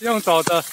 用走的。